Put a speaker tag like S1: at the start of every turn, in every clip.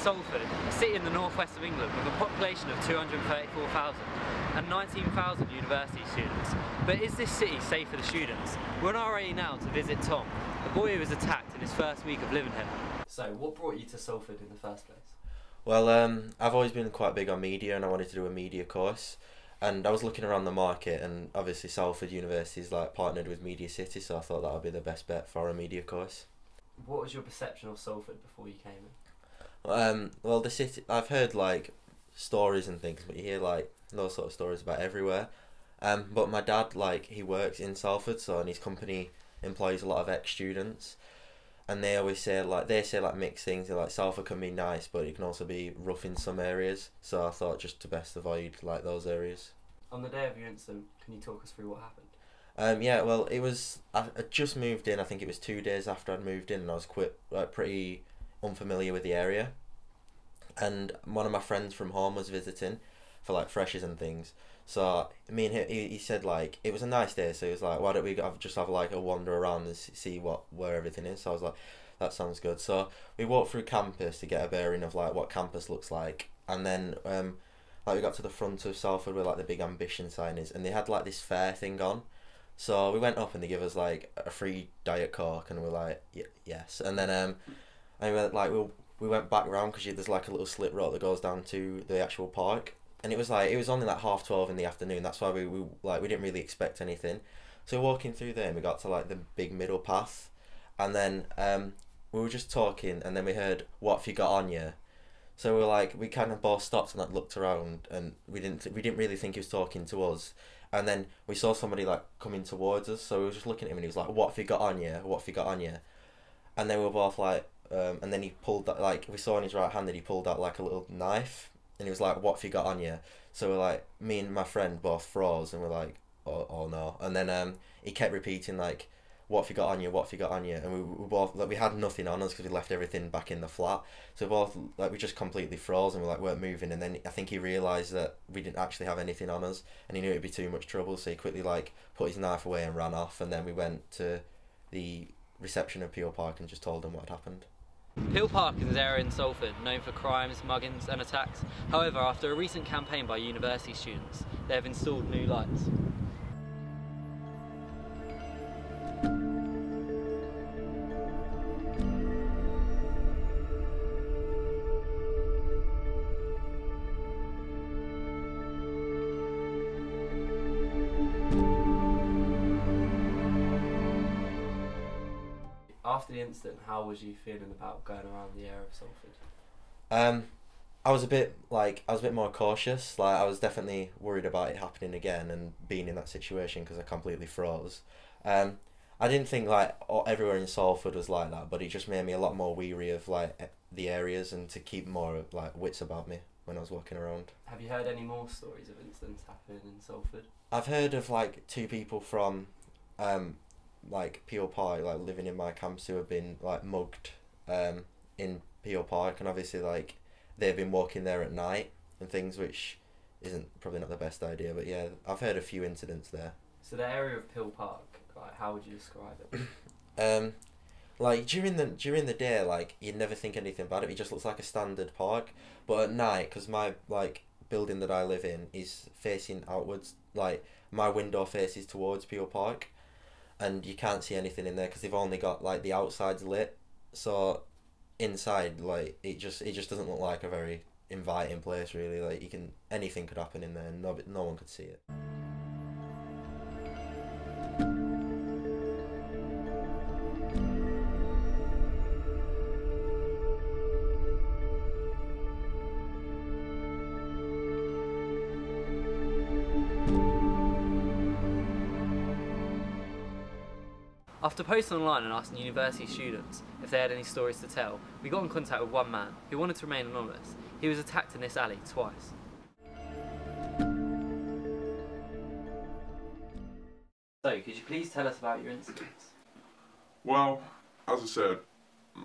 S1: Salford, a city in the northwest of England with a population of 234,000 and 19,000 university students. But is this city safe for the students? We're on our way now to visit Tom, a boy who was attacked in his first week of living here. So, what brought you to Salford in the first place?
S2: Well, um, I've always been quite big on media and I wanted to do a media course. And I was looking around the market, and obviously Salford University is like partnered with Media City, so I thought that would be the best bet for a media course.
S1: What was your perception of Salford before you came in?
S2: Um, well, the city. I've heard like stories and things, but you hear like those sort of stories about everywhere. Um, but my dad, like, he works in Salford, so and his company employs a lot of ex students, and they always say like they say like mixed things. They're like Salford can be nice, but it can also be rough in some areas. So I thought just to best avoid like those areas.
S1: On the day of your incident, can you talk us through what happened?
S2: Um, yeah, well, it was I, I just moved in. I think it was two days after I'd moved in, and I was quite like pretty unfamiliar with the area. And one of my friends from home was visiting for like freshers and things. So me and he, he said like it was a nice day. So he was like, why don't we have, just have like a wander around and see what where everything is. So I was like, that sounds good. So we walked through campus to get a bearing of like what campus looks like, and then um, like we got to the front of Salford where like the big ambition sign is, and they had like this fair thing on. So we went up and they give us like a free diet coke, and we're like, yes. And then um, and we went, like we we went back around because there's like a little slip road that goes down to the actual park, and it was like it was only like half twelve in the afternoon. That's why we, we like we didn't really expect anything. So walking through there, and we got to like the big middle path, and then um, we were just talking, and then we heard what have you got on you. So we were like, we kind of both stopped and like looked around, and we didn't we didn't really think he was talking to us. And then we saw somebody like coming towards us, so we were just looking at him, and he was like, "What have you got on you? What have you got on you?" And then we were both like, um, and then he pulled that like we saw in his right hand that he pulled out like a little knife, and he was like, "What have you got on you?" So we're like, me and my friend both froze, and we're like, "Oh, oh no!" And then um, he kept repeating like, "What have you got on you? What have you got on you?" And we, we both like we had nothing on us because we left everything back in the flat. So we both like we just completely froze and we like weren't moving. And then I think he realised that we didn't actually have anything on us, and he knew it'd be too much trouble. So he quickly like put his knife away and ran off. And then we went to the reception of Peel Park and just told them what had happened.
S1: Peel Park is an area in Salford known for crimes, muggings and attacks. However, after a recent campaign by university students, they have installed new lights. After the incident, how was you feeling about going around the area of Salford?
S2: Um, I was a bit like I was a bit more cautious. Like I was definitely worried about it happening again and being in that situation because I completely froze. Um, I didn't think like everywhere in Salford was like that, but it just made me a lot more weary of like the areas and to keep more like wits about me when I was walking around.
S1: Have you heard any more stories of incidents happening in Salford?
S2: I've heard of like two people from, um, like Peel Park, like living in my campus who have been like mugged, um, in Peel Park, and obviously like they've been walking there at night and things, which isn't probably not the best idea. But yeah, I've heard a few incidents there.
S1: So the area of Peel Park, like how would you describe it?
S2: Um, like during the during the day, like you never think anything about it. It just looks like a standard park. But at night, because my like building that I live in is facing outwards, like my window faces towards Peel Park, and you can't see anything in there because they've only got like the outsides lit. So inside, like it just it just doesn't look like a very inviting place really. Like you can anything could happen in there, and no no one could see it.
S1: After posting online and asking university students if they had any stories to tell, we got in contact with one man who wanted to remain anonymous. He was attacked in this alley twice. So, could you please tell us about your incidents?
S3: Well, as I said,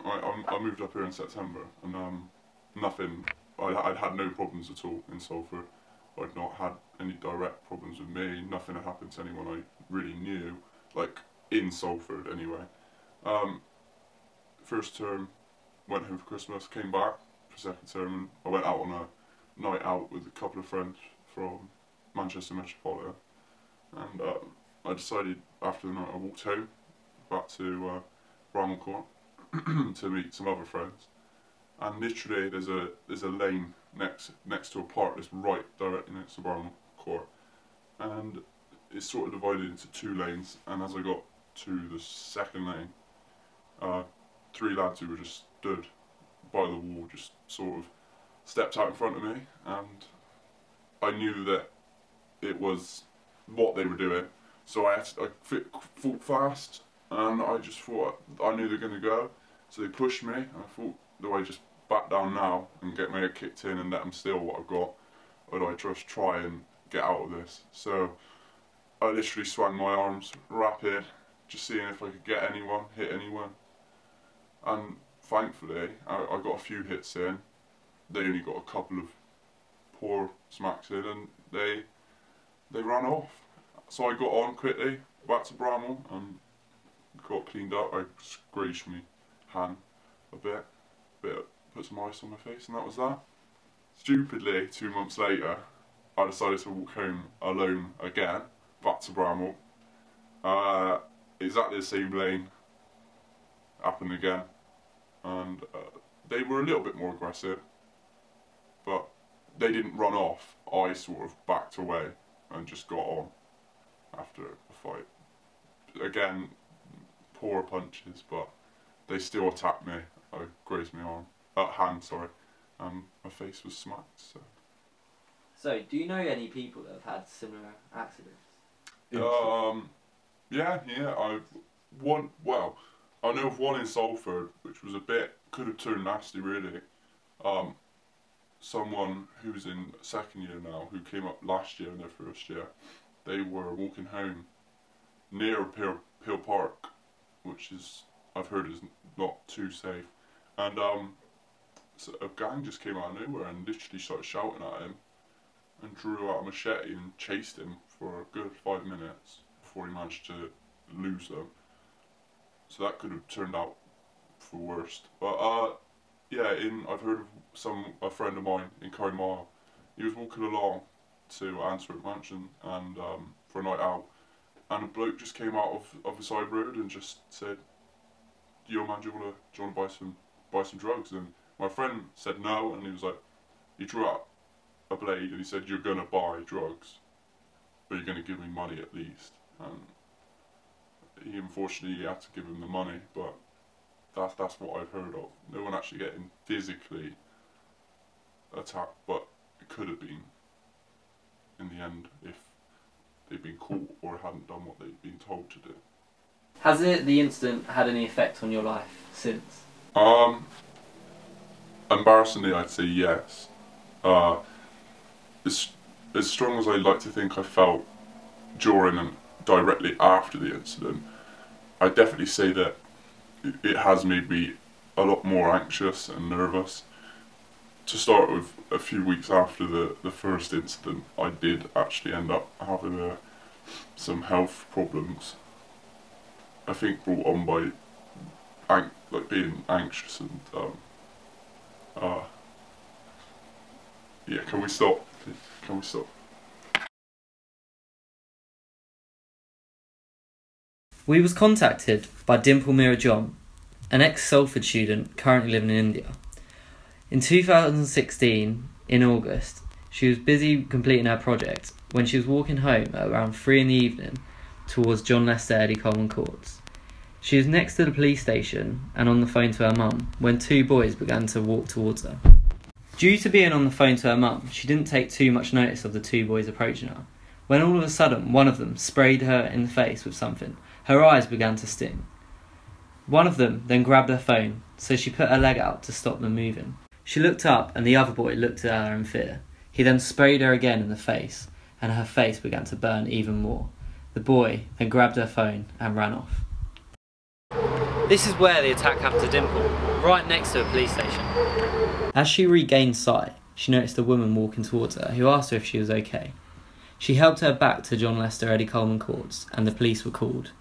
S3: I, I, moved up here in September and um, nothing, I, I'd had no problems at all in Salford. I'd not had any direct problems with me, nothing had happened to anyone I really knew, like in Salford anyway. Um, first term, went home for Christmas, came back, for second term, and I went out on a night out with a couple of friends from Manchester Metropolitan, and um, I decided after the night I walked home back to uh, Bramall Court to meet some other friends, and literally there's a there's a lane next next to a park that's right directly next to Bramall Court, and it's sort of divided into two lanes. And as I got to the second lane, uh, three lads who were just stood by the wall just sort of stepped out in front of me, and I knew that it was what they were doing. So I had to, I fit, fought fast, and I just thought I knew they were going to go. So they pushed me. And I thought, do I just back down now and get my head kicked in and let them steal what I've got, or do I just try and get out of this? So I literally swung my arms rapid, just seeing if I could get anyone, hit anyone. And thankfully, I, I got a few hits in. They only got a couple of poor smacks in, and they they ran off. So I got on quickly back to Bramall and got cleaned up. I scratched my hand a bit, bit put some ice on my face, and that was that. Stupidly, two months later, I decided to walk home alone again, back to Bramall. Uh, exactly the same lane happened again, and uh, they were a little bit more aggressive, but they didn't run off. I sort of backed away and just got on after the fight. Again, poor punches, but they still attacked me. I grazed my arm, uh, hand, sorry, and my face was smacked. So.
S1: So, do you know any people that have had similar accidents?
S3: Um, yeah, yeah. I've one. Well, I know of one in Salford, which was a bit could have turned nasty, really. Um, someone who's in second year now, who came up last year in their first year, they were walking home near Peel, Peel Park, which is I've heard is not too safe, and um, so a gang just came out of nowhere and literally started shouting at him, and drew out a machete and chased him for a good five minutes before he managed to lose them. So that could have turned out for worst. But uh, yeah, in I've heard of some a friend of mine in Curry Mile. He was walking along to Antwerp Mansion and um, for a night out, and a bloke just came out of, of the side road and just said, "Yo man, do you wanna do you wanna buy some buy some drugs?" And my friend said no, and he was like, he drew out a blade and he said, "You're gonna buy drugs, but you're gonna give me money at least." And he unfortunately had to give him the money, but that's that's what I've heard of. No one actually getting physically attacked, but it could have been in the end if they'd been caught or hadn't done what they'd been told to do.
S1: Has it the incident had any effect on your life since?
S3: Um, embarrassingly, I'd say yes. Uh, as as strong as I like to think I felt during and directly after the incident, I definitely say that it has made me a lot more anxious and nervous. To start with, a few weeks after the, the first incident, I did actually end up having a, some health problems. I think brought on by like being anxious and um, uh, yeah. Can we stop? Can we stop?
S1: We was contacted by Dimple Mira John, an ex-Salford student currently living in India. In 2016, in August, she was busy completing her project when she was walking home at around 3 in the evening towards John Lester Eddie Colman Courts. She was next to the police station and on the phone to her mum when two boys began to walk towards her. Due to being on the phone to her mum, she didn't take too much notice of the two boys approaching her, when all of a sudden one of them sprayed her in the face with something. Her eyes began to sting. One of them then grabbed her phone, so she put her leg out to stop them moving. She looked up and the other boy looked at her in fear. He then sprayed her again in the face, and her face began to burn even more. The boy then grabbed her phone and ran off. This is where the attack happened to Dimple, right next to a police station. As she regained sight, she noticed a woman walking towards her who asked her if she was okay. She helped her back to John Lester Eddie Colman Courts and the police were called.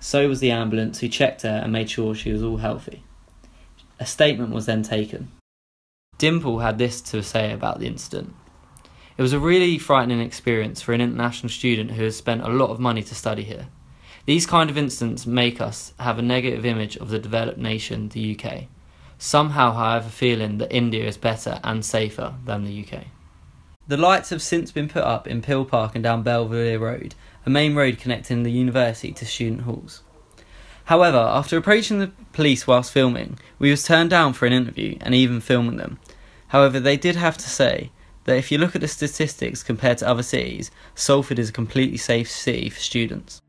S1: So was the ambulance who checked her and made sure she was all healthy. A statement was then taken. Dimple had this to say about the incident. It was a really frightening experience for an international student who has spent a lot of money to study here. These kind of incidents make us have a negative image of the developed nation, the UK. Somehow, however, feeling that India is better and safer than the UK. The lights have since been put up in Peel Park and down Belvedere Road, a main road connecting the university to student halls. However, after approaching the police whilst filming, we was turned down for an interview and even filming them. However, they did have to say that if you look at the statistics compared to other cities, Salford is a completely safe city for students.